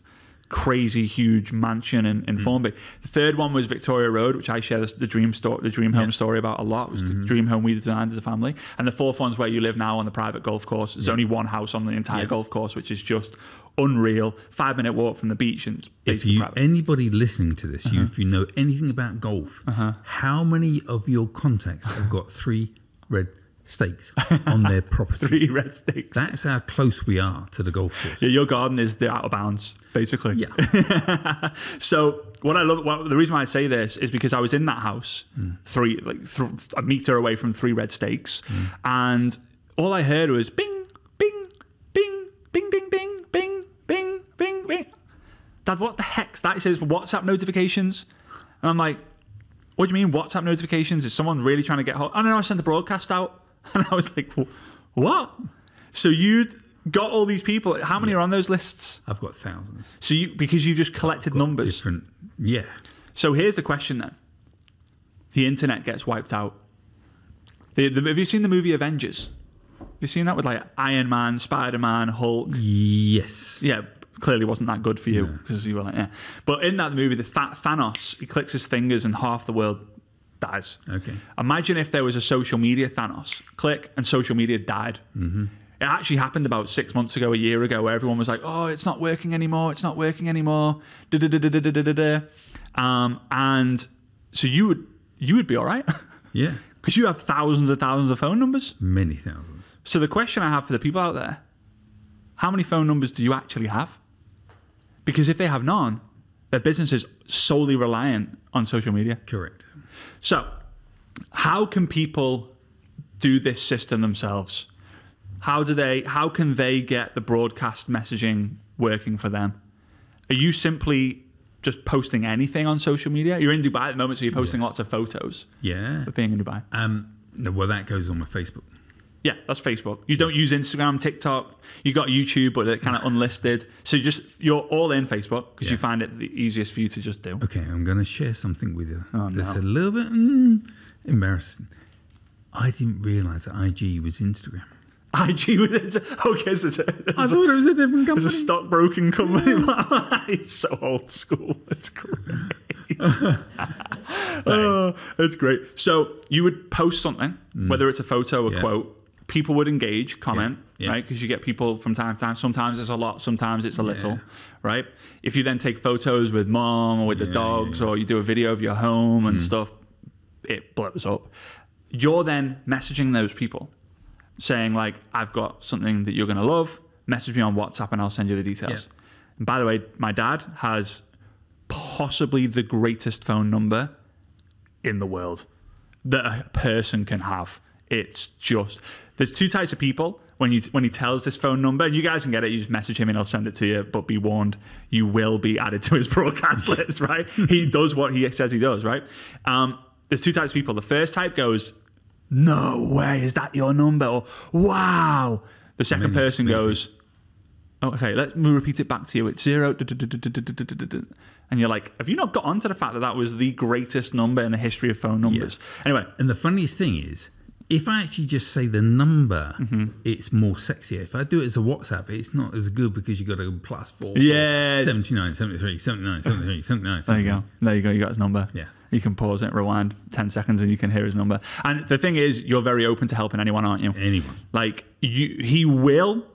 crazy huge mansion in, in mm. Formby. The third one was Victoria Road, which I share the, the dream store, the dream home story about a lot. It was the mm-hmm. dream home we designed as a family. And the fourth one's where you live now on the private golf course. There's only one house on the entire Yeah. golf course, which is just unreal. Five minute walk from the beach and it's If you private. anybody listening to this, you, Uh-huh. if you know anything about golf, uh-huh. how many of your contacts have got three red stakes on their property? Three red stakes. That's how close we are to the golf course. Yeah, your garden is the out of bounds, basically. Yeah. So what I love, what, the reason why I say this is because I was in that house, hmm. three like th- a meter away from three red stakes, hmm. and all I heard was bing, bing, bing, bing, bing, bing, bing, bing, bing, bing. Dad, what the heck's that? It says WhatsApp notifications, and I'm like, what do you mean WhatsApp notifications? Is someone really trying to get hold? I don't know. I sent a broadcast out, and I was like, what? So you got all these people. How many are on those lists? I've got thousands. So you because you just collected numbers. Different. Yeah. So here's the question then: The internet gets wiped out. The, the, have you seen the movie Avengers? Have you seen that with like Iron Man, Spider Man, Hulk? Yes. Yeah, clearly wasn't that good for you because you were like, yeah. But in that movie, the fat Thanos, he clicks his fingers and half the world dies. Okay. Imagine if there was a social media Thanos, click, and social media died. Mm-hmm. It actually happened about six months ago, a year ago, where everyone was like, "Oh, it's not working anymore. It's not working anymore." Da-da-da-da-da-da-da. Um, and so you would you would be all right Yeah. because you have thousands and thousands of phone numbers. Many thousands. So the question I have for the people out there: How many phone numbers do you actually have? Because if they have none, their business is solely reliant on social media. Correct. So, how can people do this system themselves? How do they? How can they get the broadcast messaging working for them? Are you simply just posting anything on social media? You're in Dubai at the moment, so you're posting lots of photos Yeah. of being in Dubai. Um. no, Well, that goes on my Facebook. Yeah, that's Facebook. You don't use Instagram, TikTok. You got YouTube, but they're kind of unlisted. So you just you're all in Facebook because you find it the easiest for you to just do. Okay, I'm going to share something with you. Oh, that's no. a little bit mm, embarrassing. I didn't realize that IG was Instagram. IG was it's, okay. It's, it's, it's, I thought it was a different company. it's a stockbroking company. It's so old school. It's great. oh, it's great. So you would post something, whether it's a photo, a Yeah. quote. People would engage, comment, Yeah. right? Because you get people from time to time. Sometimes it's a lot, sometimes it's a little, Yeah. right? If you then take photos with mom or with the Yeah, dogs, yeah, or you do a video of your home and mm. stuff, it blows up. You're then messaging those people, saying like, "I've got something that you're gonna love. Message me on WhatsApp and I'll send you the details." And by the way, my dad has possibly the greatest phone number in the world that a person can have. It's just there's two types of people when he when he tells this phone number. You guys can get it. You just message him and he'll send it to you. But be warned, you will be added to his broadcast list. Right? he does what he says he does. Right? Um, there's two types of people. The first type goes, "No way, is that your number?" Or "Wow." The second maybe, person maybe. goes, "Okay, let me repeat it back to you. It's zero. And you're like, have you not got onto the fact that that was the greatest number in the history of phone numbers? Yeah. Anyway, and the funniest thing is if I actually just say the number, Mm-hmm. it's more sexy. If I do it as a WhatsApp, it's not as good because you got to plus four. Yeah, it's- 79, 73, 79, 73, 79. there you go. There you go. You got his number. Yeah. You can pause it, rewind 10 seconds, and you can hear his number. And the thing is, you're very open to helping anyone, aren't you? Anyone. Like, you, he will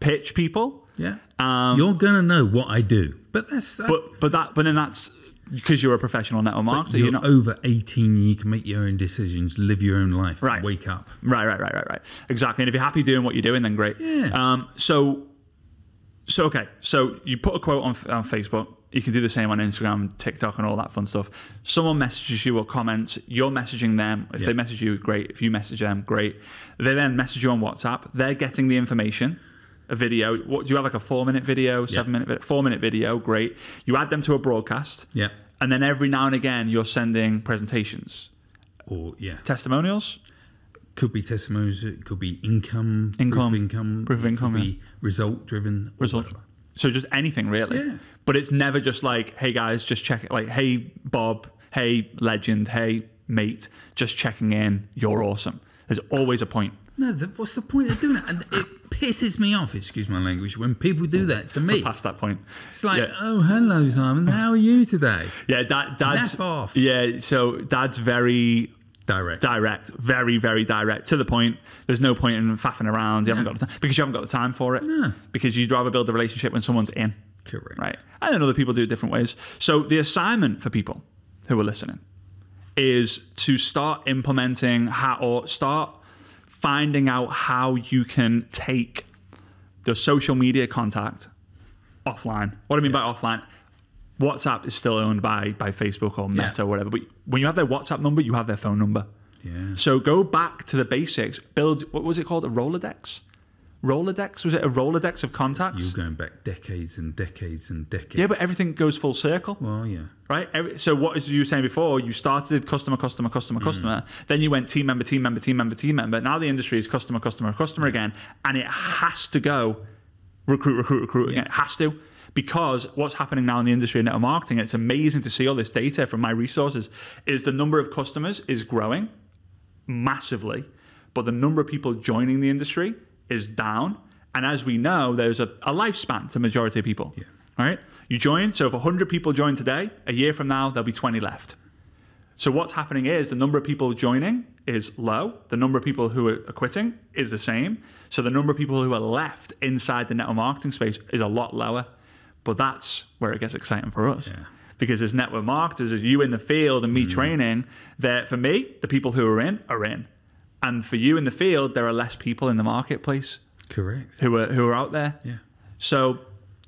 pitch people, Yeah. Um, You're going to know what I do. But that's. but but that but then that's because you're a professional network marketer. you're, You're not over 18, you can make your own decisions, live your own life, Right. wake up. Right, right, right, right, right. Exactly. And if you're happy doing what you're doing, then great. Yeah. Um, so, so okay. So you put a quote on, on Facebook. You can do the same on Instagram, TikTok, and all that fun stuff. Someone messages you or comments. You're messaging them. If Yeah. they message you, great. If you message them, great. They then message you on WhatsApp. They're getting the information. A video. What do you have? Like a four-minute video, seven-minute, video, four-minute video. Great. You add them to a broadcast. Yeah. And then every now and again, you're sending presentations, Or, yeah. testimonials. Could be testimonials, it could be income, Income, proof of income, proof of income, could yeah. be result driven. result. So just anything really. Yeah. But it's never just like, hey guys, just check it. Like, hey Bob, hey legend, hey mate, just checking in. You're awesome. There's always a point. No, the, what's the point of doing that? And it pisses me off, excuse my language, when people do that to me. Past that point. It's like, yeah, oh, hello, Simon. How are you today? yeah dad, dad's Naff off. yeah. So dad's very Direct. direct, very very direct to the point. There's no point in faffing around. You haven't got the time because you haven't got the time for it. No. Because you'd rather build a relationship when someone's in. Correct. right? And then other people do it different ways. So the assignment for people who are listening is to start implementing how or start finding out how you can take the social media contact offline. What I mean by offline, WhatsApp is still owned by by Facebook or Meta Yeah. or whatever. But when you have their WhatsApp number, you have their phone number. Yeah. So go back to the basics. Build what was it called? A Rolodex. Rolodex was it a Rolodex of contacts? You're going back decades and decades and decades. Yeah, but everything goes full circle, Well, yeah. right? Every, so what is you were saying before, you started customer, customer, customer, mm. customer. Then you went team member, team member, team member, team member. Now the industry is customer, customer, customer again, and it has to go recruit, recruit, recruit again. It has to. Because what's happening now in the industry of network marketing, and it's amazing to see all this data from my resources, is the number of customers is growing massively, but the number of people joining the industry is down. And as we know, there's a, a lifespan to the majority of people. Yeah. Right? You join, so if 100 people join today, a year from now, there'll be 20 left. So what's happening is the number of people joining is low. The number of people who are quitting is the same. So the number of people who are left inside the network marketing space is a lot lower. But that's where it gets exciting for us. Yeah. Because as network marketers, as you in the field and me mm. training, that for me, the people who are in are in. And for you in the field, there are less people in the marketplace Correct. who are who are out there. Yeah. So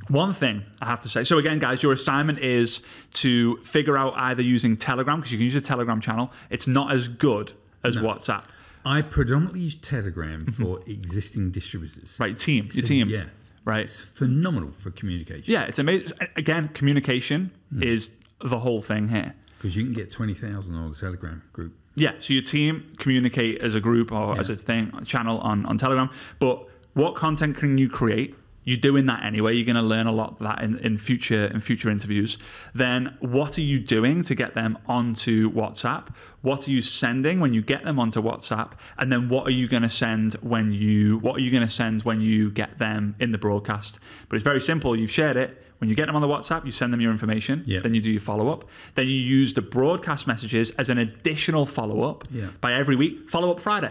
one thing I have to say. So again, guys, your assignment is to figure out either using Telegram because you can use a Telegram channel. It's not as good as WhatsApp. I predominantly use Telegram mm-hmm. for existing distributors. Right, team, your team. Yeah. Right. It's phenomenal for communication. Yeah, it's amazing. Again, communication mm. is the whole thing here. Because you can get 20,000 on the Telegram group. Yeah, so your team communicate as a group or as a thing, a channel on, on Telegram. But what content can you create you're doing that anyway. You're going to learn a lot of that in, in future in future interviews. Then what are you doing to get them onto WhatsApp? What are you sending when you get them onto WhatsApp? And then what are you going to send when you what are you going to send when you get them in the broadcast? But it's very simple. You've shared it. When you get them on the WhatsApp, you send them your information. Yeah. Then you do your follow up. Then you use the broadcast messages as an additional follow up Yeah. by every week. Follow up Friday.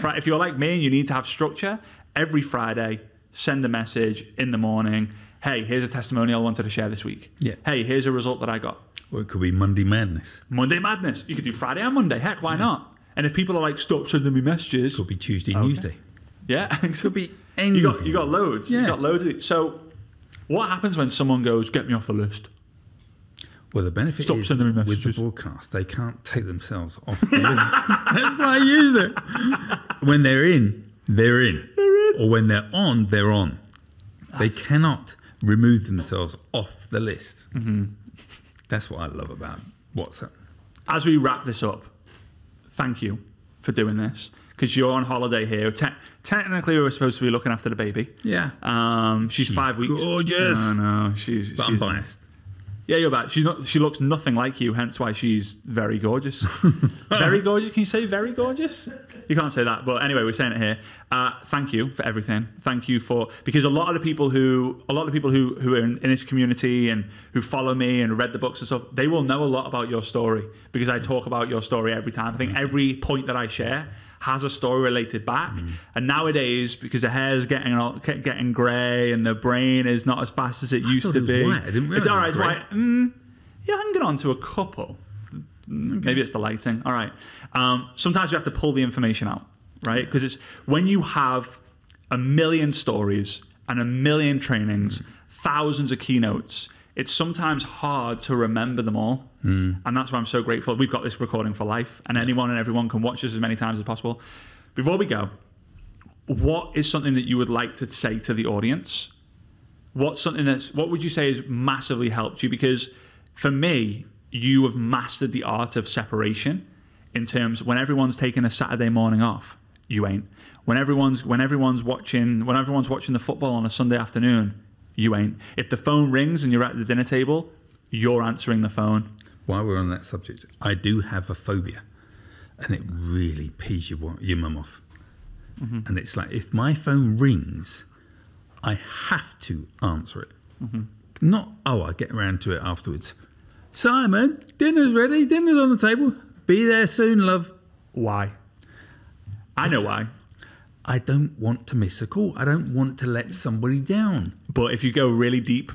Right. If you're like me and you need to have structure, every Friday, send a message in the morning. Hey, here's a testimonial I wanted to share this week. Yeah. Hey, here's a result that I got. Or it could be Monday Madness. Monday Madness. You could do Friday and Monday. Heck, why not? And if people are like, stop sending me messages, It Could be Tuesday Newsday. yeah, It Could be anything. you got you got loads. You got loads. Of it. So, what happens when someone goes, "Get me off the list"? Well, the benefit Stop is sending me messages. with the broadcast, they can't take themselves off the list. That's why I use it. When they're in, they're in. They're in. Or when they're on, they're on. They cannot remove themselves off the list. Mm-hmm. That's what I love about WhatsApp. As we wrap this up, thank you for doing this because you're on holiday here. Te- technically, we were supposed to be looking after the baby. Yeah. Um, she's, She's five weeks. gorgeous. No, no, she's. But she's I'm biased. Yeah, you're back. She's not. She looks nothing like you. Hence why she's very gorgeous. very gorgeous. Can you say very gorgeous? You can't say that. But anyway, we're saying it here. Uh, thank you for everything. Thank you for because a lot of the people who a lot of the people who who are in, in this community and who follow me and read the books and stuff, they will know a lot about your story because I talk about your story every time. I think every point that I share has a story related back. And nowadays, because the hair's getting all, getting grey and the brain is not as fast as it used to it be. I it's all right. It's white. Mm, you're hanging on to a couple. Mm, Maybe it's the lighting. All right. Um, sometimes we have to pull the information out, right? Because it's when you have a million stories and a million trainings, thousands of keynotes. It's sometimes hard to remember them all, Mm. and that's why I'm so grateful. We've got this recording for life, and anyone and everyone can watch this as many times as possible. Before we go, what is something that you would like to say to the audience? What's something that's what would you say has massively helped you? Because for me you have mastered the art of separation in terms when everyone's taking a saturday morning off you ain't. When everyone's when everyone's watching when everyone's watching the football on a sunday afternoon you ain't. If the phone rings and you're at the dinner table you're answering the phone While we're on that subject, I do have a phobia, and it really pees your, your mum off. Mm-hmm. And it's like if my phone rings, I have to answer it. Mm-hmm. Not, oh, I get around to it afterwards. Simon, dinner's ready. Dinner's on the table. Be there soon, love. why i know why I don't want to miss a call. I don't want to let somebody down. But if you go really deep,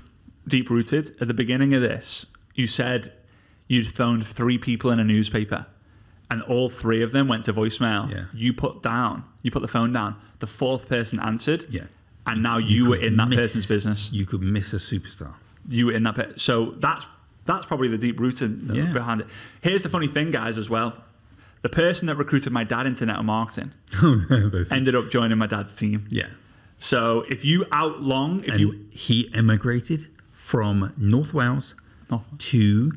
deep rooted, at the beginning of this, you said you'd phoned three people in a newspaper and all three of them went to voicemail. Yeah. You put down, you put the phone down. The fourth person answered. Yeah. And now you, were in that miss- person's business. You could miss a superstar. You were in that. Per- so that's that's probably the deep rooted Yeah. behind it. Here's the funny thing, guys, as well. The person that recruited my dad into network marketing oh, ended up joining my dad's team. yeah. So if you out long, if And you he emigrated from North Wales oh, to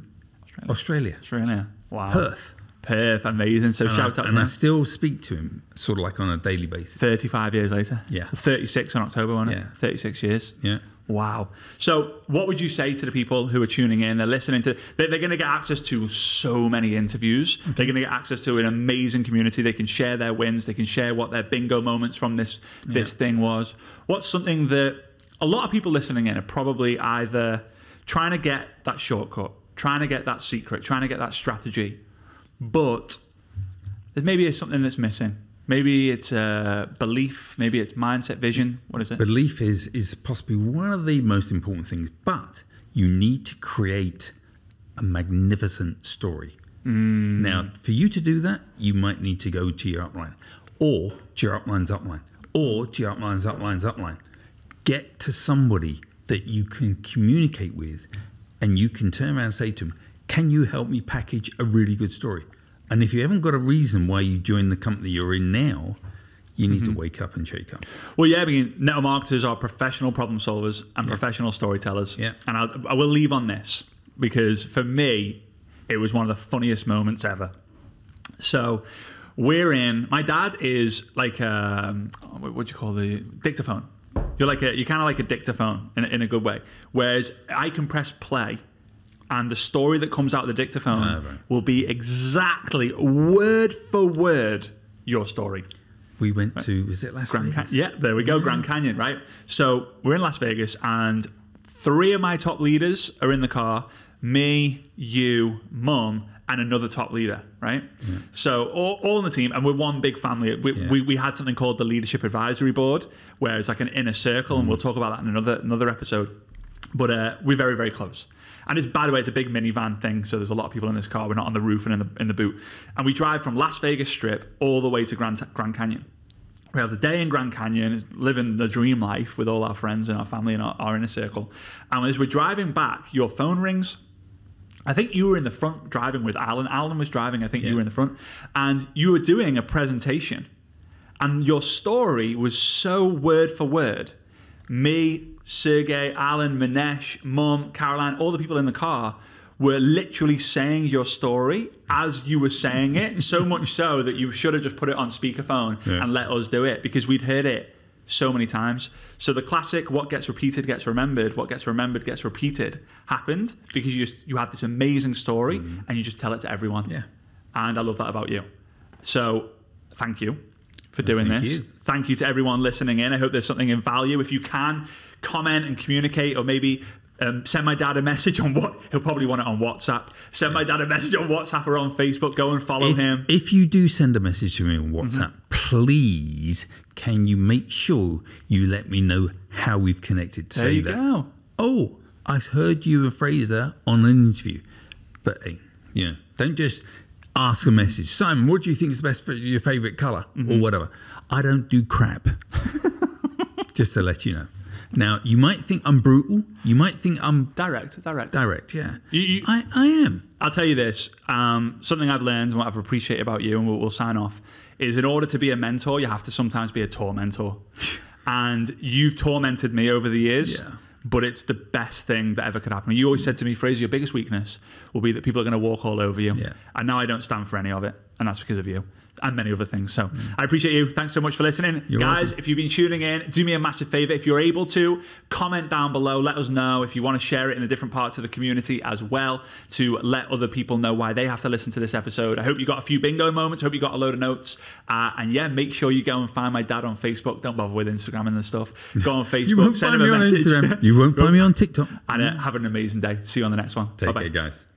Australia, Australia, wow, Perth. Perth, amazing. So And, shout I, out to and I still speak to him sort of like on a daily basis. 35 years later. Yeah. 36 on October, wasn't it? Yeah. 36 years. Yeah. Wow. So, what would you say to the people who are tuning in? They're listening to, they're, they're going to get access to so many interviews. They're going to get access to an amazing community. They can share their wins. They can share what their bingo moments from this this thing was. What's something that a lot of people listening in are probably either trying to get that shortcut, trying to get that secret, trying to get that strategy, but there's maybe something that's missing. Maybe it's a belief. Maybe it's mindset, vision. What is it? Belief is is possibly one of the most important things, but you need to create a magnificent story. Mm. Now, for you to do that, you might need to go to your upline, or to your upline's upline, or to your upline's upline's upline. Get to somebody that you can communicate with, and you can turn around and say to them, "Can you help me package a really good story?" And if you haven't got a reason why you joined the company you're in now, you need Mm-hmm. to wake up and shake up. Well, yeah, I mean, network marketers are professional problem solvers and professional storytellers. Yeah. And I, I will leave on this because for me, it was one of the funniest moments ever. So we're in, my dad is like, um, what do you call the dictaphone? You're like a, you're kind of like a dictaphone in, a- in a good way. Whereas I can press play, and the story that comes out of the dictaphone Ah, right. will be exactly word for word your story. We went to was it Las Grand Vegas? Yeah, there we go, Grand Canyon, right? So we're in Las Vegas, and three of my top leaders are in the car me, you, mum, and another top leader, right? So all, all in the team, and we're one big family. We, Yeah. we, we had something called the Leadership Advisory Board, where it's like an inner circle, and we'll talk about that in another another episode. But uh, we're very, very close. And it's by the way, it's a big minivan thing, so there's a lot of people in this car. We're not on the roof and in the in the boot. And we drive from Las Vegas Strip all the way to Grand Grand Canyon. We have the day in Grand Canyon, living the dream life with all our friends and our family and our, our inner circle. And as we're driving back, your phone rings. I think you were in the front driving with Alan. Alan was driving. I think you were in the front, and you were doing a presentation, and your story was so word for word. Me, Sergey, Alan, Manesh, Mum, Caroline, all the people in the car were literally saying your story as you were saying it. so much so that you should have just put it on speakerphone Yeah. and let us do it because we'd heard it so many times. So the classic "what gets repeated gets remembered," "what gets remembered gets repeated" happened because you just, you had this amazing story and you just tell it to everyone. Mm-hmm. Yeah. and I love that about you. So thank you for doing thank this. you. Thank you to everyone listening in. I hope there's something in value. If you can comment and communicate, or maybe. Um, send my dad a message on what he'll probably want it on WhatsApp. Send my dad a message on WhatsApp or on Facebook. Go and follow If, him. if you do send a message to me on WhatsApp, please can you make sure you let me know how we've connected? There Say you that. go. Oh, I heard you and Frazer on an interview, but hey, you know, don't just ask a message. Simon, what do you think is the best for your favourite color Mm-hmm. or whatever? I don't do crap. just to let you know. Now, you might think I'm brutal. You might think I'm Direct, direct. direct. Yeah, You- you- I, I am. I'll tell you this. Um, something I've learned and what I've appreciated about you, and we'll, we'll sign off, is in order to be a mentor, you have to sometimes be a tormentor. and you've tormented me over the years. Yeah. But it's the best thing that ever could happen. You always said to me, Frazer, your biggest weakness will be that people are going to walk all over you. Yeah. And now I don't stand for any of it. And that's because of you and many other things. So I appreciate you. Thanks so much for listening. You're Guys, welcome. if you've been tuning in, do me a massive favor. If you're able to, comment down below. Let us know if you want to share it in the different parts of the community as well to let other people know why they have to listen to this episode. I hope you got a few bingo moments. Hope you got a load of notes. Uh, and yeah, make sure you go and find my dad on Facebook. Don't bother with Instagram and the stuff. Go on Facebook. You won't send find him me a on. Instagram. You won't find me on TikTok. and uh, have an amazing day. See you on the next one. Take Bye-bye. care, guys.